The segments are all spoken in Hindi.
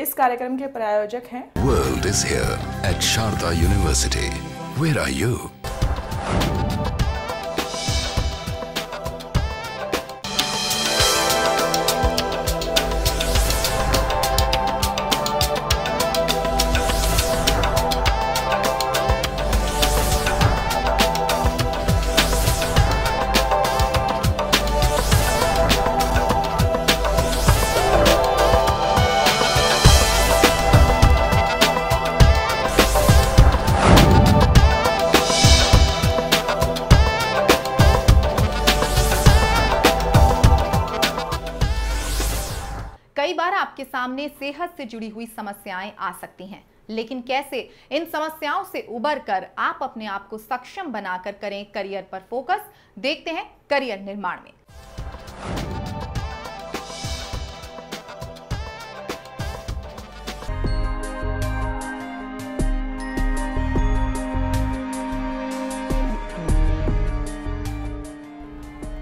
इस कार्यक्रम के प्रायोजक हैं। World is here at Sharda University where are you कई बार आपके सामने सेहत से जुड़ी हुई समस्याएँ आ सकती हैं। लेकिन कैसे? इन समस्याओं से उबर कर आप अपने आप को सक्षम बनाकर करें करियर पर फोकस। देखते हैं करियर निर्माण में।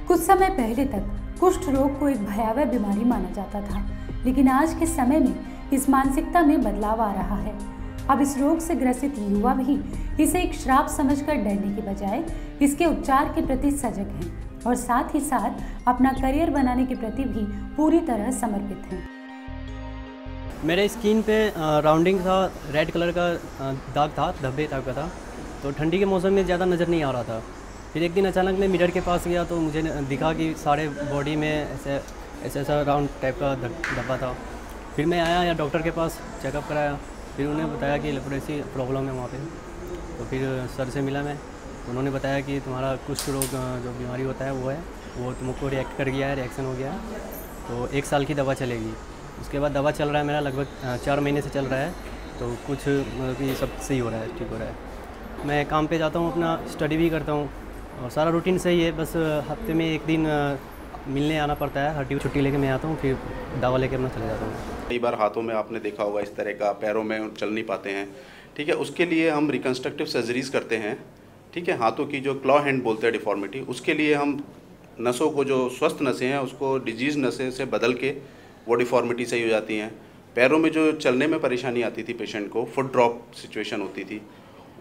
कुछ समय पहले तक कुष्ठ रोग को एक भयावह बीमारी माना जाता था, लेकिन आज के समय में इस मानसिकता में बदलाव आ रहा है। अब इस रोग से ग्रसित युवा भी इसे एक श्राप समझकर डरने के बजाय इसके उपचार के प्रति सजग हैं और साथ ही साथ अपना करियर बनाने के प्रति भी पूरी तरह समर्पित हैं। मेरे स्किन पे राउंडिंग था, रेड कलर का दाग था, धब्बे टाइप का था तो ठंडी के मौसम में ज़्यादा नज़र नहीं आ रहा था। फिर एक दिन अचानक मैं मिरर के पास गया तो मुझे दिखा कि सारे बॉडी में ऐसे, ऐसा ऐसा राउंड टाइप का धब- धब्बा था। फिर मैं आया या डॉक्टर के पास चेकअप कराया। फिर उन्होंने बताया कि लेप्रोसी प्रॉब्लम है वहाँ पे। तो फिर सर से मिला मैं। उन्होंने बताया कि तुम्हारा कुछ रोग जो बीमारी होता है वो है, वो तुमको रिएक्ट कर गया है रिएक्शन हो गया है। तो एक साल की दवा चलेगी। उसके बाद दवा चल रहा है मेरा लगभग चार महीने से चल रहा है। तो कुछ मतलब कि सब सही हो रहा है, ठीक हो रहा है। मैं काम पे जाता हूँ, अपना स्टडी भी करता हूँ। और सारा रूटीन सही है, बस हफ़्ते में एक दिन मिलने आना पड़ता है हड्डी छुट्टी लेके मैं आता हूँ, फिर दवा लेके अपना चले जाता हूँ। कई बार हाथों में आपने देखा होगा इस तरह का, पैरों में चल नहीं पाते हैं। ठीक है, उसके लिए हम रिकन्स्ट्रक्टिव सर्जरीज करते हैं। ठीक है, हाथों की जो क्लॉ हैंड बोलते हैं डिफॉर्मिटी उसके लिए हम नसों को जो स्वस्थ नसें हैं, उसको डिज़ीज़ नसें से बदल के वो डिफॉर्मिटी सही हो जाती हैं। पैरों में जो चलने में परेशानी आती थी पेशेंट को फुट ड्रॉप सिचुएशन होती थी।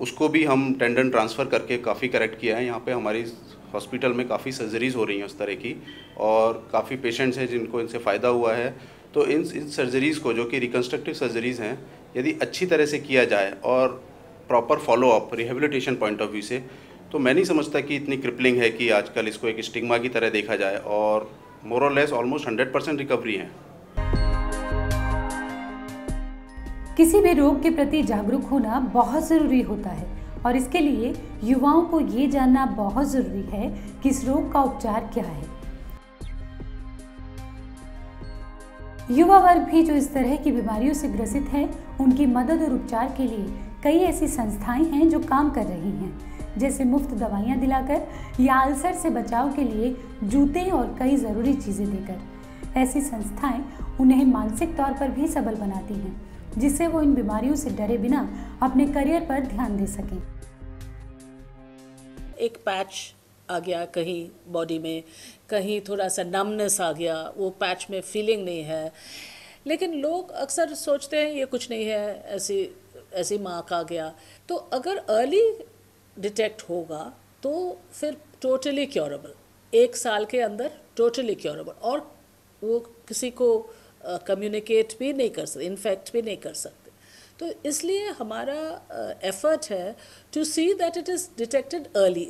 उसको भी हम टेंडन ट्रांसफ़र करके काफ़ी करेक्ट किया है। यहाँ पे हमारी हॉस्पिटल में काफ़ी सर्जरीज हो रही हैं उस तरह की और काफ़ी पेशेंट्स हैं जिनको इनसे फ़ायदा हुआ है। तो इन इन सर्जरीज़ को जो कि रिकन्स्ट्रक्टिव सर्जरीज़ हैं, यदि अच्छी तरह से किया जाए और proper followup rehabilitation point of view से तो मैं नहीं समझता कि इतनी क्रिपलिंग है कि आजकल इसको एक स्टिग्मा की तरह देखा जाए और मोर और less almost hundred percent recovery है। किसी भी रोग के प्रति जागरूक होना बहुत ज़रूरी होता है और इसके लिए युवाओं को ये जानना बहुत ज़रूरी है कि इस रोग का उपचार क्या है। युवा वर्ग भी जो इस तरह की बीमारियों से ग्रसित है, उनकी मदद और उपचार के लिए कई ऐसी संस्थाएँ हैं जो काम कर रही हैं, जैसे मुफ़्त दवाइयाँ दिलाकर या अल्सर से बचाव के लिए जूते और कई ज़रूरी चीज़ें देकर। ऐसी संस्थाएँ उन्हें मानसिक तौर पर भी सबल बनाती हैं। जिससे वो इन बीमारियों से डरे बिना अपने करियर पर ध्यान दे सकें। एक पैच आ गया कहीं बॉडी में, कहीं थोड़ा सा नमनेस आ गया, वो पैच में फीलिंग नहीं है। लेकिन लोग अक्सर सोचते हैं, ये कुछ नहीं है, ऐसी ऐसी मार्क आ गया। तो अगर अर्ली डिटेक्ट होगा तो फिर टोटली क्योरेबल एक साल के अंदर टोटली क्योरेबल और वो किसी को कम्युनिकेट भी नहीं कर सकते इन्फेक्ट भी नहीं कर सकते। तो इसलिए हमारा एफर्ट है to see that it is detected early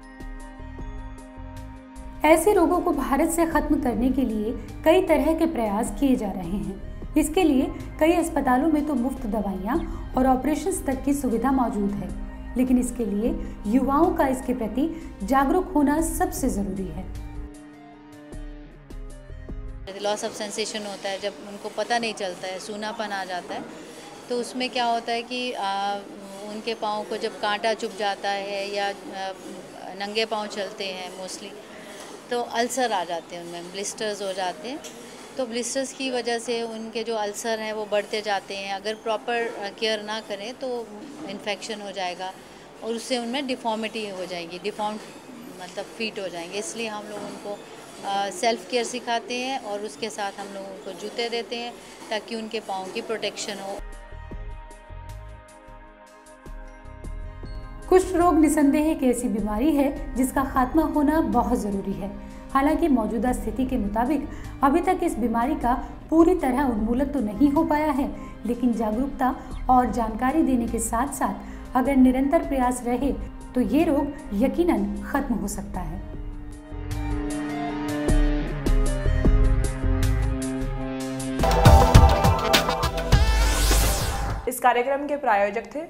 ऐसे रोगों को भारत से खत्म करने के लिए कई तरह के प्रयास किए जा रहे हैं। इसके लिए कई अस्पतालों में तो मुफ़्त दवाइयाँ और ऑपरेशन तक की सुविधा मौजूद है। लेकिन इसके लिए युवाओं का इसके प्रति जागरूक होना सबसे ज़रूरी है। लॉस ऑफ़ सेंसेशन होता है जब उनको पता नहीं चलता है सूनापन आ जाता है तो उसमें क्या होता है कि आ, उनके पाँव को जब कांटा चुभ जाता है या आ, नंगे पाँव चलते हैं मोस्टली तो अल्सर आ जाते हैं उनमें ब्लिस्टर्स हो जाते हैं। तो ब्लिस्टर्स की वजह से उनके जो अल्सर हैं वो बढ़ते जाते हैं। अगर प्रॉपर केयर ना करें तो इन्फेक्शन हो जाएगा और उससे उनमें डिफॉर्मिटी हो जाएगी डिफॉर्म मतलब फीट हो जाएँगे। इसलिए हम लोग उनको सेल्फ केयर सिखाते हैं और उसके साथ हम लोगों को जूते देते हैं ताकि उनके पाँव की प्रोटेक्शन हो। कुष्ठ रोग निसंदेह एक ऐसी बीमारी है जिसका खात्मा होना बहुत ज़रूरी है। हालाँकि मौजूदा स्थिति के मुताबिक अभी तक इस बीमारी का पूरी तरह उन्मूलन तो नहीं हो पाया है, लेकिन जागरूकता और जानकारी देने के साथ साथ अगर निरंतर प्रयास रहे तो ये रोग यकीनन खत्म हो सकता है। इस कार्यक्रम के प्रायोजक थे।